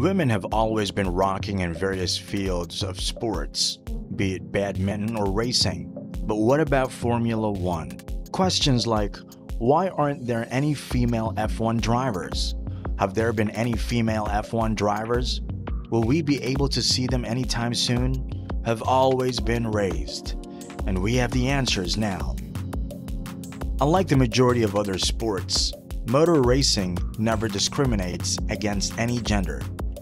Women have always been rocking in various fields of sports, be it badminton or racing. But what about Formula One? Questions like why aren't there any female F1 drivers? Have there been any female F1 drivers? Will we be able to see them anytime soon? Have always been raised. And we have the answers now. Unlike the majority of other sports, motor racing never discriminates against any gender.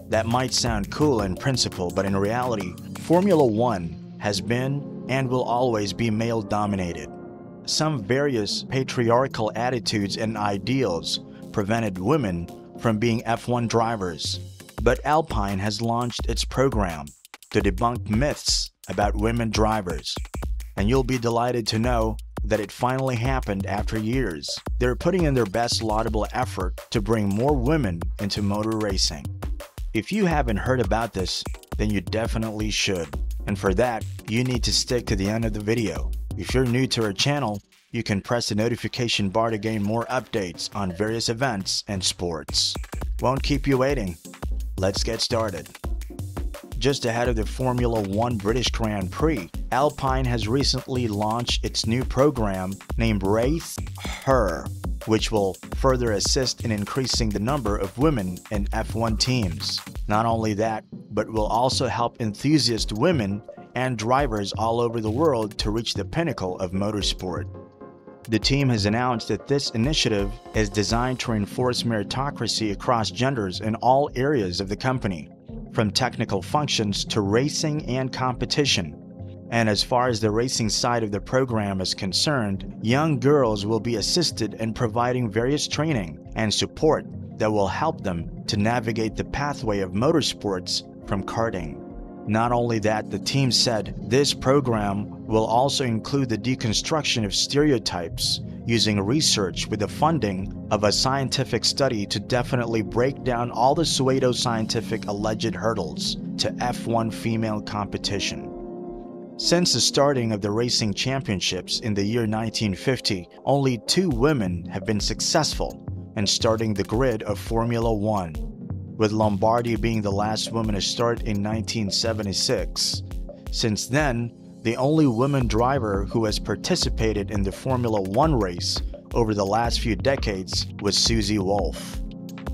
That might sound cool in principle, but in reality, Formula One has been and will always be male dominated. Some various patriarchal attitudes and ideals prevented women from being F1 drivers, but Alpine has launched its program to debunk myths about women drivers. And you'll be delighted to know that it finally happened after years. They're putting in their best laudable effort to bring more women into motor racing. If you haven't heard about this, then you definitely should. And for that, you need to stick to the end of the video. If you're new to our channel, you can press the notification bar to gain more updates on various events and sports. Won't keep you waiting. Let's get started. Just ahead of the Formula One British Grand Prix, Alpine has recently launched its new program named Race Her, which will further assist in increasing the number of women in F1 teams. Not only that, but will also help enthusiast women and drivers all over the world to reach the pinnacle of motorsport. The team has announced that this initiative is designed to reinforce meritocracy across genders in all areas of the company, from technical functions to racing and competition. And as far as the racing side of the program is concerned, young girls will be assisted in providing various training and support that will help them to navigate the pathway of motorsports from karting. Not only that, the team said this program will also include the deconstruction of stereotypes using research with the funding of a scientific study to definitely break down all the pseudo-scientific alleged hurdles to F1 female competition. Since the starting of the racing championships in the year 1950, only two women have been successful in starting the grid of Formula One with Lombardi being the last woman to start in 1976. Since then, the only woman driver who has participated in the Formula One race over the last few decades was Susie Wolff.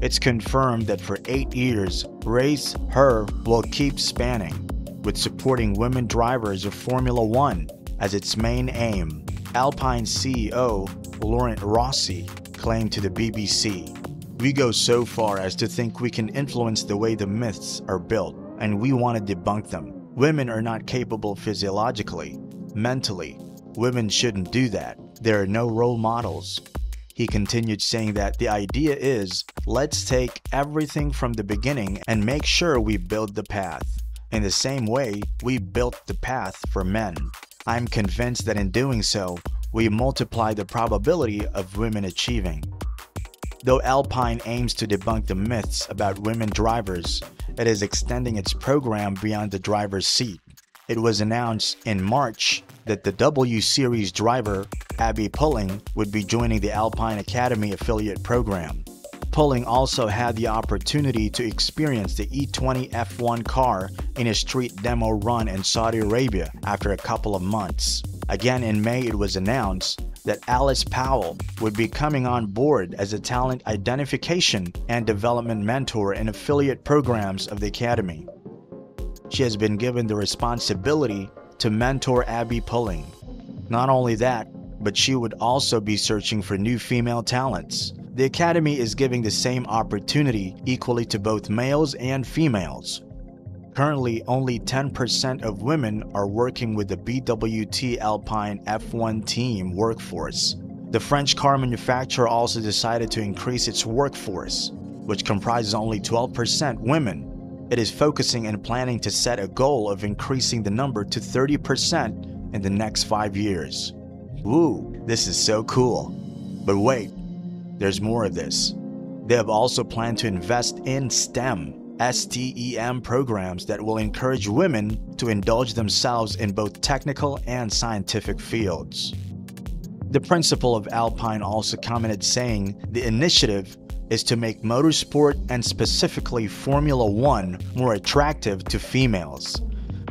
It's confirmed that for eight years, Race Her will keep spanning, with supporting women drivers of Formula One as its main aim. Alpine CEO Laurent Rossi claimed to the BBC we go so far as to think we can influence the way the myths are built, and we want to debunk them. Women are not capable physiologically, mentally. Women shouldn't do that. There are no role models. He continued saying that the idea is let's take everything from the beginning and make sure we build the path. In the same way, we built the path for men. I'm convinced that in doing so, we multiply the probability of women achieving. Though Alpine aims to debunk the myths about women drivers, it is extending its program beyond the driver's seat. It was announced in March that the W Series driver, Abbi Pulling, would be joining the Alpine Academy affiliate program. Pulling also had the opportunity to experience the E20 F1 car in a street demo run in Saudi Arabia after a couple of months. Again in May, it was announced that Alice Powell would be coming on board as a talent identification and development mentor in affiliate programs of the Academy. She has been given the responsibility to mentor Abbi Pulling. Not only that, but she would also be searching for new female talents. The Academy is giving the same opportunity equally to both males and females. Currently, only 10% of women are working with the BWT Alpine F1 team workforce. The French car manufacturer also decided to increase its workforce, which comprises only 12% women. It is focusing and planning to set a goal of increasing the number to 30% in the next five years. Woo, this is so cool. But wait, there's more of this. They have also planned to invest in STEM, STEM programs that will encourage women to indulge themselves in both technical and scientific fields. The principal of Alpine also commented saying the initiative is to make motorsport and specifically Formula One more attractive to females.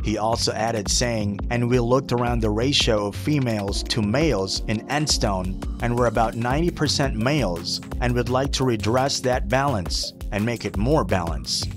He also added saying, and we looked around the ratio of females to males in Enstone and we're about 90% males and would like to redress that balance and make it more balanced.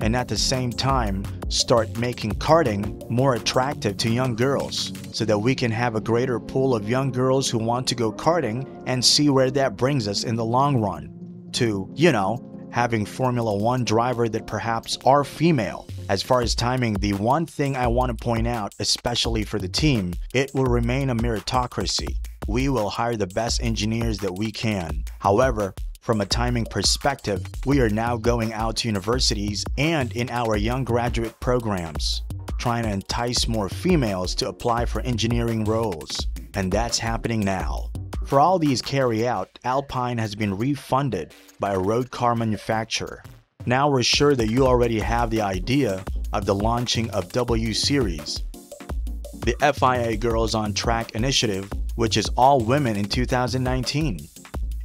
And at the same time, start making karting more attractive to young girls so that we can have a greater pool of young girls who want to go karting and see where that brings us in the long run. To, you know, having Formula One driver that perhaps are female as far as timing, the one thing I want to point out, especially for the team, it will remain a meritocracy. We will hire the best engineers that we can. However, from a timing perspective, we are now going out to universities and in our young graduate programs, trying to entice more females to apply for engineering roles. And that's happening now. For all these carry out, Alpine has been refunded by a road car manufacturer. Now we're sure that you already have the idea of the launching of W Series. The FIA Girls on Track initiative, which is all women in 2019.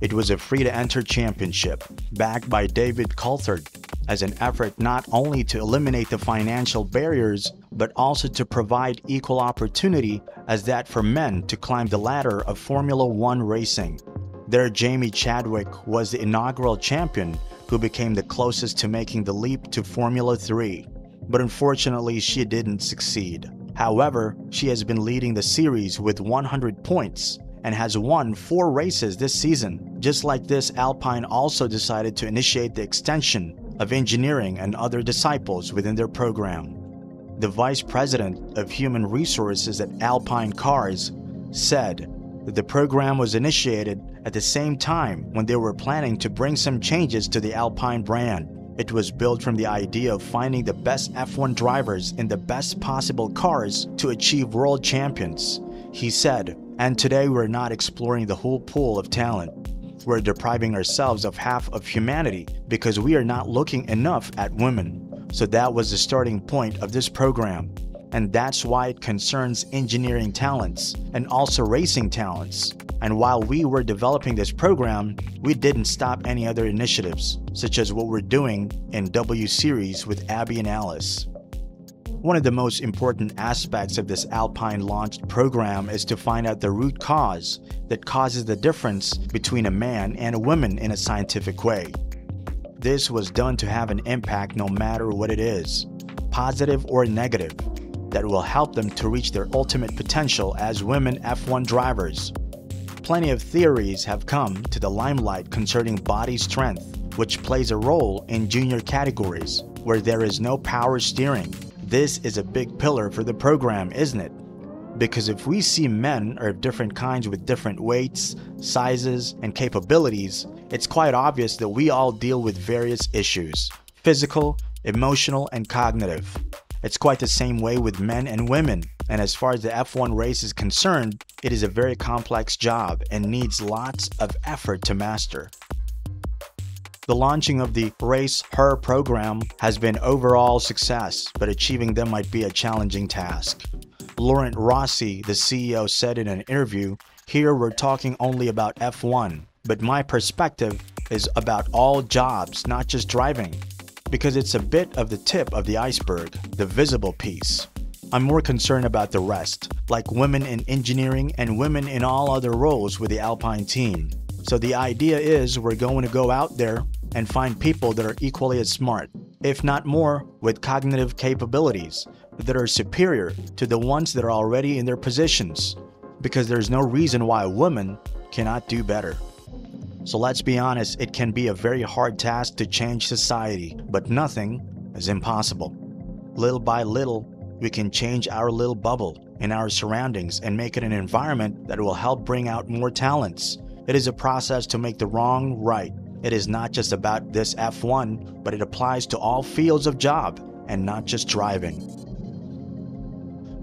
It was a free to enter championship, backed by David Coulthard, as an effort not only to eliminate the financial barriers, but also to provide equal opportunity as that for men to climb the ladder of Formula One racing. There, Jamie Chadwick was the inaugural champion who became the closest to making the leap to Formula 3, but unfortunately she didn't succeed. However, she has been leading the series with 100 points and has won four races this season. Just like this, Alpine also decided to initiate the extension of engineering and other disciples within their program. The vice president of human resources at Alpine Cars said that the program was initiated at the same time when they were planning to bring some changes to the Alpine brand. It was built from the idea of finding the best F1 drivers in the best possible cars to achieve world champions. He said, and today we're not exploring the whole pool of talent. We're depriving ourselves of half of humanity because we are not looking enough at women. So that was the starting point of this program and that's why it concerns engineering talents and also racing talents. And while we were developing this program, we didn't stop any other initiatives, such as what we're doing in W Series with Abbi and Alice. One of the most important aspects of this Alpine launched program is to find out the root cause that causes the difference between a man and a woman in a scientific way. This was done to have an impact no matter what it is, positive or negative that will help them to reach their ultimate potential as women F1 drivers. Plenty of theories have come to the limelight concerning body strength, which plays a role in junior categories where there is no power steering. This is a big pillar for the program, isn't it? Because if we see men are of different kinds with different weights, sizes, and capabilities, it's quite obvious that we all deal with various issues physical, emotional, and cognitive. It's quite the same way with men and women. And as far as the F1 race is concerned, it is a very complex job and needs lots of effort to master. The launching of the Race Her program has been overall success, but achieving them might be a challenging task. Laurent Rossi, the CEO, said in an interview, Here we're talking only about F1, but my perspective is about all jobs, not just driving because it's a bit of the tip of the iceberg, the visible piece. I'm more concerned about the rest, like women in engineering and women in all other roles with the Alpine team. So the idea is we're going to go out there and find people that are equally as smart, if not more, with cognitive capabilities that are superior to the ones that are already in their positions, because there's no reason why a woman cannot do better. So let's be honest, it can be a very hard task to change society, but nothing is impossible. Little by little, we can change our little bubble in our surroundings and make it an environment that will help bring out more talents. It is a process to make the wrong right. It is not just about this F1, but it applies to all fields of job and not just driving.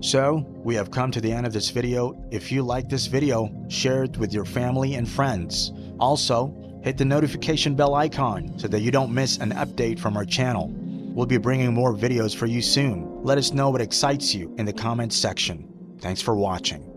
So, we have come to the end of this video. If you like this video, share it with your family and friends. Also, hit the notification bell icon so that you don't miss an update from our channel. We'll be bringing more videos for you soon. Let us know what excites you in the comments section. Thanks for watching.